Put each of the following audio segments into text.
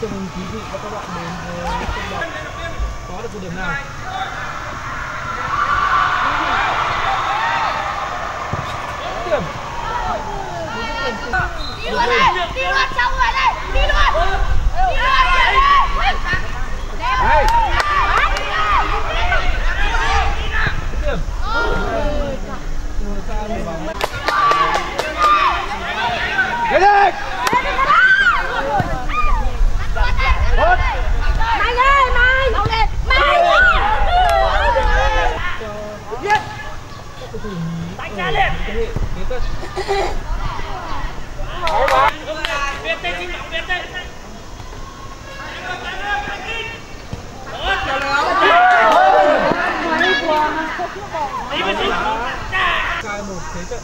cùng quý vị và các bạn đến với công đoạn có được một điểm nào? Điểm. Đi luôn đi luôn xong rồi đây đi luôn. Đi luôn. Đây Hãy đánh tên một thế trận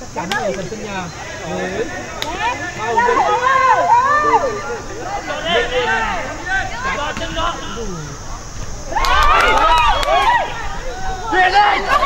chắc chắn ở phần sân nhà với ba ứng Chuyển lên!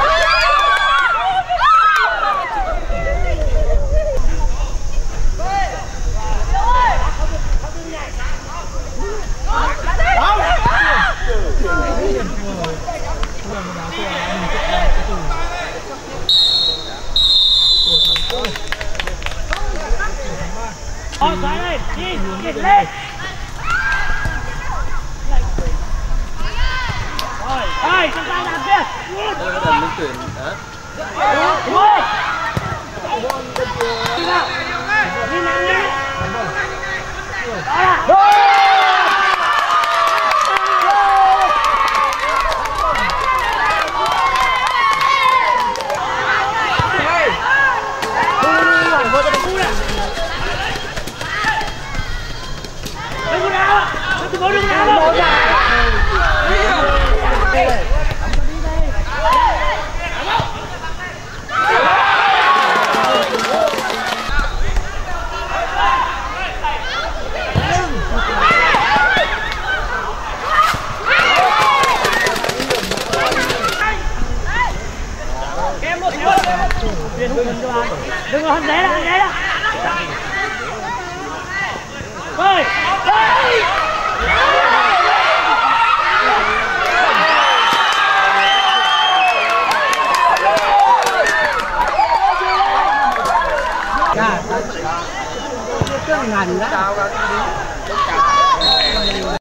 Đi, kịch lên Rồi, đây, chúng ta làm kia Đây có cần minh tuyển hả? Đúng rồi Đi nào Đi nào nhé Đó là đi đi đi đi đi đừng có hành lễ đó hành lễ đó ơi. Ơi. cái ngành đó.